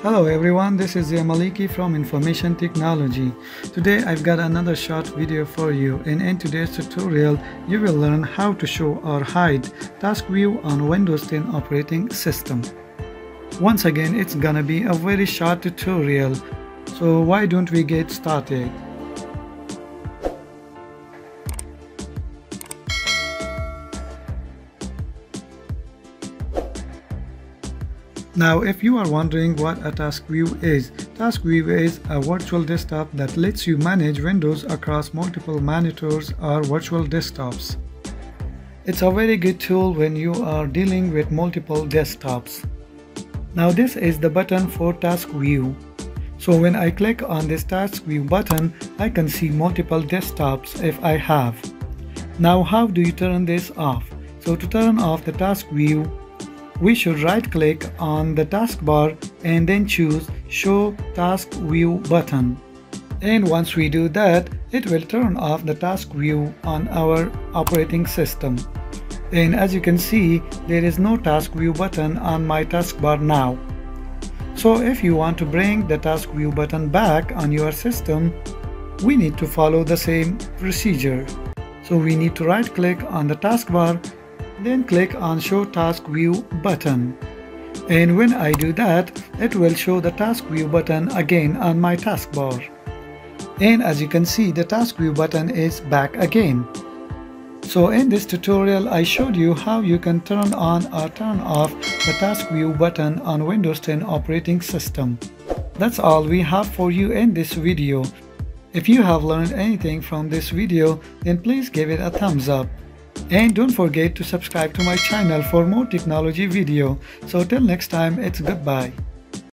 Hello everyone, this is Maliky from Information Technology. Today I've got another short video for you and in today's tutorial you will learn how to show or hide task view on Windows 10 operating system. Once again it's gonna be a very short tutorial so why don't we get started. Now if you are wondering what a task view is, task view is a virtual desktop that lets you manage windows across multiple monitors or virtual desktops. It's a very good tool when you are dealing with multiple desktops. Now this is the button for task view. So when I click on this task view button, I can see multiple desktops if I have. Now how do you turn this off? So to turn off the task view, we should right click on the taskbar and then choose show task view button. And once we do that it will turn off the task view on our operating system. And as you can see there is no task view button on my taskbar now. So if you want to bring the task view button back on your system we need to follow the same procedure. So we need to right click on the taskbar then click on show task view button. And when I do that it will show the task view button again on my taskbar. And as you can see the task view button is back again. So in this tutorial I showed you how you can turn on or turn off the task view button on Windows 10 operating system. That's all we have for you in this video. If you have learned anything from this video then please give it a thumbs up and don't forget to subscribe to my channel for more technology video. So till next time, it's goodbye.